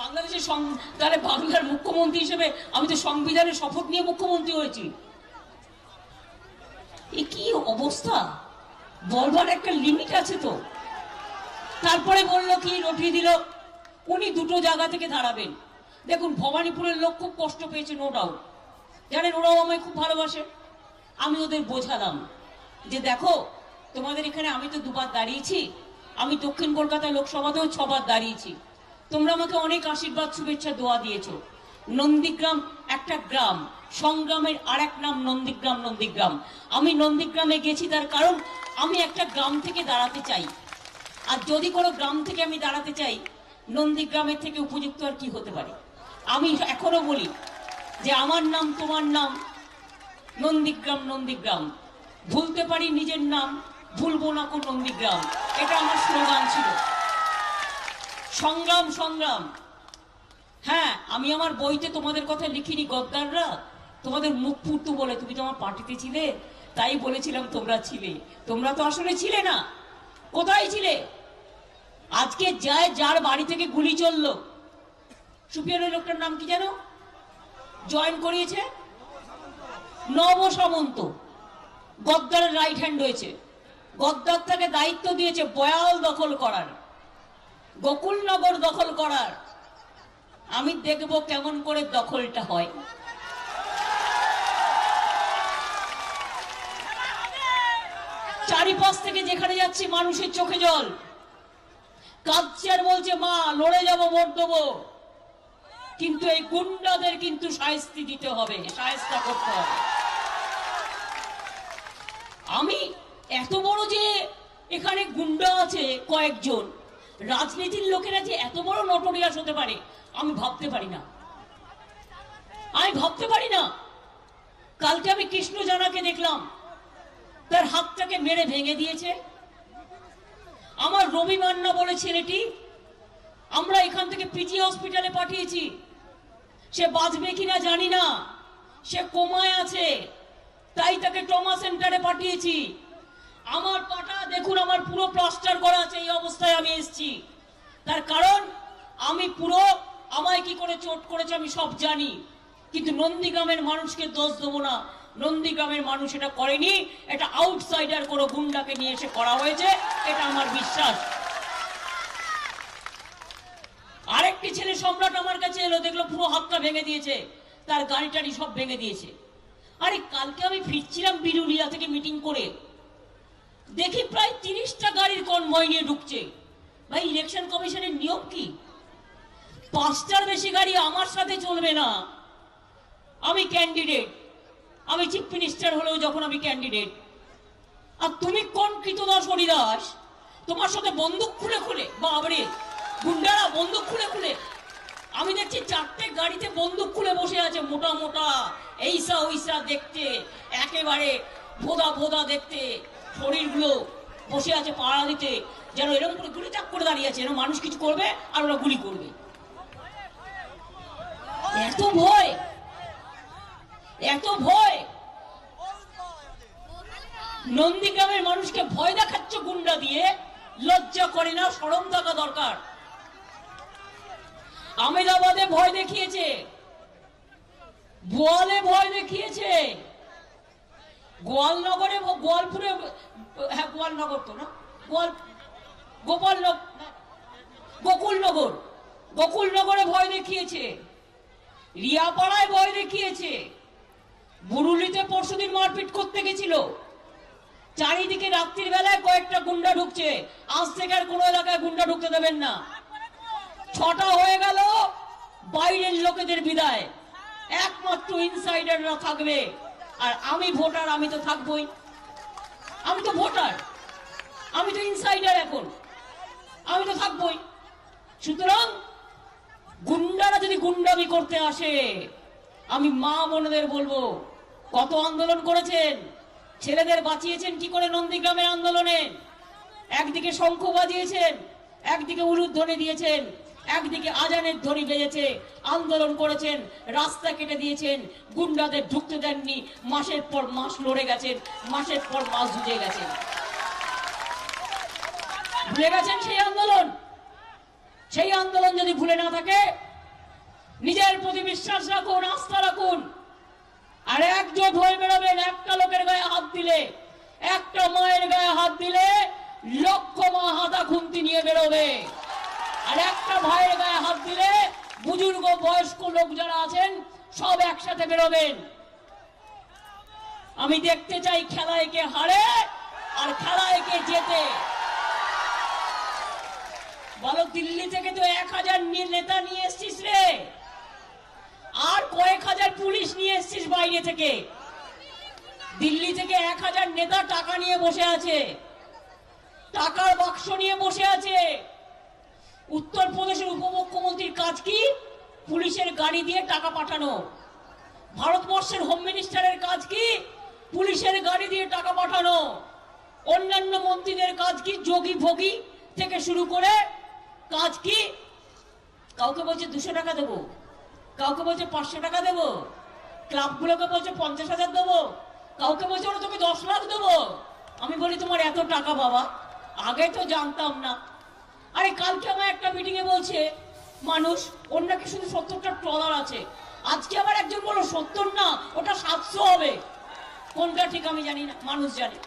বাংলাদেশের তাহলে বাংলার মুখ্যমন্ত্রী হিসেবে আমি তো সংবিধানের শপথ নিয়ে মুখ্যমন্ত্রী হয়েছি। এ কি অবস্থা? বলবার একটা লিমিট আছে তো। তারপরে বলল কি রটিয়ে দিল, উনি দুটো জায়গা থেকে দাঁড়াবেন। দেখুন, ভবানীপুরের লোক খুব কষ্ট পেয়েছে নো ডাউট জানেন, ওরাও আমায় খুব ভালোবাসে। আমি ওদের বোঝালাম যে দেখো, তোমাদের এখানে আমি তো দুবার দাঁড়িয়েছি, আমি দক্ষিণ কলকাতা লোকসভাতেও ছবার দাঁড়িয়েছি। তোমরা আমাকে অনেক আশীর্বাদ, শুভেচ্ছা, দোয়া দিয়েছ। নন্দীগ্রাম একটা গ্রাম, সংগ্রামের আর এক নাম নন্দীগ্রাম নন্দীগ্রাম। আমি নন্দীগ্রামে গেছি তার কারণ আমি একটা গ্রাম থেকে দাঁড়াতে চাই। আর যদি কোনো গ্রাম থেকে আমি দাঁড়াতে চাই, নন্দীগ্রামের থেকে উপযুক্ত আর কি হতে পারে? আমি এখনও বলি যে আমার নাম, তোমার নাম নন্দীগ্রাম নন্দীগ্রাম। ভুলতে পারি নিজের নাম, ভুলবো না কোন নন্দীগ্রাম। এটা আমার স্লোগান ছিল। সংগ্রাম সংগ্রাম। হ্যাঁ আমি আমার বইতে তোমাদের কথা লিখিনি, গদ্দাররা। তোমাদের মুখ পুরতু বলে, তুমি তো আমার পার্টিতে ছিলে, তাই বলেছিলাম তোমরা ছিলে। তোমরা তো আসলে ছিলে না। কোথায় ছিলে? আজকে যায়, যার বাড়ি থেকে গুলি চলল। সুপিয়ানের লোকটার নাম কি জানো জয়েন করিয়েছে? নব সামন্ত গদ্দারের রাইট হ্যান্ড হয়েছে গদ্দার তাকে দায়িত্ব দিয়েছে, বয়াল দখল করার। গোকুলনগর দখল করার। আমি দেখব কেমন করে দখলটা হয়। চারিপাশ থেকে যেখানে যাচ্ছি মানুষের চোখে জল। কাঁদছে আর বলছে, মা, লড়ে যাব, ভোট দেবো। কিন্তু এই গুন্ডাদের কিন্তু শাস্তি দিতে হবে, শায়স্তা করতে হবে। আমি এত বড় যে এখানে গুন্ডা আছে কয়েকজন রাজনীতির লোকেরা যে এত বড় নটোরিয়াস হতে পারে, আমি ভাবতে পারি না। আমি ভাবতে পারি না। কালকে আমি কৃষ্ণ জানাকে দেখলাম। তার হাতটাকে মেরে ভেঙে দিয়েছে। আমার রবি মান্না বলে ছেলেটি, আমরা এখান থেকে পিজি হসপিটালে পাঠিয়েছি। সে বাঁচবে কিনা জানি না। সে কোমায় আছে। তাই তাকে ট্রমা সেন্টারে পাঠিয়েছি। আমার পাটা, দেখুন, আমার পুরো প্লাস্টার করা আছে, এই অবস্থায় আমি এসেছি। তার কারণ, আমি পুরো, আমায় কি করে চোট করেছে আমি সব জানি। কিন্তু নন্দীগ্রামের মানুষকে দোষ দেবো না। নন্দীগ্রামের মানুষ এটা করেনি, এটা আউটসাইডার কোনো গুন্ডাকে নিয়ে এসে করা হয়েছে, এটা আমার বিশ্বাস। আরেকটি ছেলে সম্রাট আমার কাছে এলো, দেখল পুরো হাতটা ভেঙে দিয়েছে, তার গাড়ি টাড়ি সব ভেঙে দিয়েছে। আরে, কালকে আমি ফিরছিলাম বিরুলিয়া থেকে মিটিং করে। দেখি প্রায় তিরিশটা গাড়ির কোন কনভয় নিয়ে ঢুকছে। ভাই ইলেকশন কমিশনের নিয়ম কি? পাঁচটার বেশি গাড়ি আমার সাথে চলবে না। আমি ক্যান্ডিডেট আমি চিফ মিনিস্টার হলেও যখন আমি ক্যান্ডিডেট আর তুমি কোন কৃতদাস হরিদাস? তোমার সাথে বন্দুক খুলে খুলে, বাবরে, গুন্ডারা, বন্দুক খুলে খুলে। আমি দেখছি চারটে গাড়িতে বন্দুক খুলে বসে আছে, মোটা মোটা। এইসা, ওইসা দেখতে, একেবারে ভোদা ভোদা দেখতে। শরীরগুলো বসে আছে পাড়া দিতে, যেন এরকম করে গুলি চাক করে দাঁড়িয়ে আছে যেন মানুষ কিছু করবে আর ওরা গুলি করবে। এত ভয়! এত ভয়! নন্দীগ্রামের মানুষকে ভয় দেখাচ্ছ গুন্ডা দিয়ে? লজ্জা করে না? সরম থাকা দরকার। আমেদাবাদে ভয় দেখিয়েছে। গোয়ালে ভয় দেখিয়েছে। গোয়ালনগরে গোয়ালপুরে হ্যাঁ গোয়ালনগর তো না। গোয়াল গোপাল গোকুলনগর। গোকুলনগরে ভয় দেখিয়েছে। রিয়াপাড়ায় ভয় দেখিয়েছে। বুরুলিতে পরশুদিন মারপিট করতে গেছিল। চারিদিকে রাত্রির বেলায় কয়েকটা গুন্ডা ঢুকছে। আজ থেকে আর কোনো এলাকায় গুন্ডা ঢুকতে দেবেন না। ছটা হয়ে গেল। বাইরের লোকেদের বিদায়। একমাত্র ইনসাইডাররা থাকবে। আর আমি ভোটার, আমি তো থাকবই। আমি তো ভোটার। আমি তো ইনসাইডার এখন। আমি তো থাকবই। সুতরাং গুন্ডারা যদি গুন্ডামি করতে আসে, আমি মা বোনদের বলব, কত আন্দোলন করেছেন? ছেলেদের বাঁচিয়েছেন কি করে নন্দীগ্রামের আন্দোলনে? একদিকে শঙ্খ বাজিয়েছেন, একদিকে উলুধ্বনি দিয়েছেন। একদিকে আজানের ধ্বনি বেজেছে, আন্দোলন করেছেন, রাস্তা কেটে দিয়েছেন, গুন্ডাদের ঢুকতে দেননি, মাসের পর মাস লড়ে গেছেন, মাসের পর মাস জুড়ে গেছেন। ভুলে গেছেন সেই আন্দোলন? সেই আন্দোলন যদি ভুলে না থাকে, নিজের প্রতি বিশ্বাস রাখুন, আস্থা রাখুন। আর একজোট হয়ে বেরোবেন, একটা লোকের গায়ে হাত দিলে, একটা মায়ের গায়ে হাত দিলে লক্ষ মা হাতা খুন্তি নিয়ে বেরোবে। আর একটা ভাইয়ের গায়ে হাত দিলে বুজুর্গ বয়স্ক লোক যারা আছেন, সব একসাথে বেরোবেন। আমি দেখতে চাই খেলায় কে হারে আর খেলায় কে জেতে। বলো, দিল্লি থেকে তো এক হাজার নেতা নিয়ে এসছিস রে। আর কয়েক হাজার পুলিশ নিয়ে এসছিস বাইরে থেকে। দিল্লি থেকে এক হাজার নেতা টাকা নিয়ে বসে আছে। টাকার বাক্স নিয়ে বসে আছে। উত্তরপ্রদেশের উপমুখ্যমন্ত্রীর কাজ কি? পুলিশের গাড়ি দিয়ে টাকা পাঠানো। ভারতবর্ষের হোম মিনিস্টারের কাজ কি? পুলিশের গাড়ি দিয়ে টাকা পাঠানো। অন্যান্য মন্ত্রীদের কাজ কি? যোগী ভোগী থেকে শুরু করে কাজ কি? কাউকে বলছে দুশো টাকা দেবো। কাউকে বলছে পাঁচশো টাকা দেবো। ক্লাবগুলোকে বলছে পঞ্চাশ হাজার দেবো। কাউকে বলছে ওরা তোকে দশ লাখ দেবো। আমি বলি তোমার এত টাকা বাবা। আগে তো জানতাম না। আরে কালকে আমার একটা মিটিং এ বলছে, মানুষ অন্য নাকি শুধু সত্তরটা ট্রলার আছে। আজকে আবার একজন বলো সত্তর না, ওটা সাতশো হবে। কোনটা ঠিক আমি জানি না, মানুষ জানে।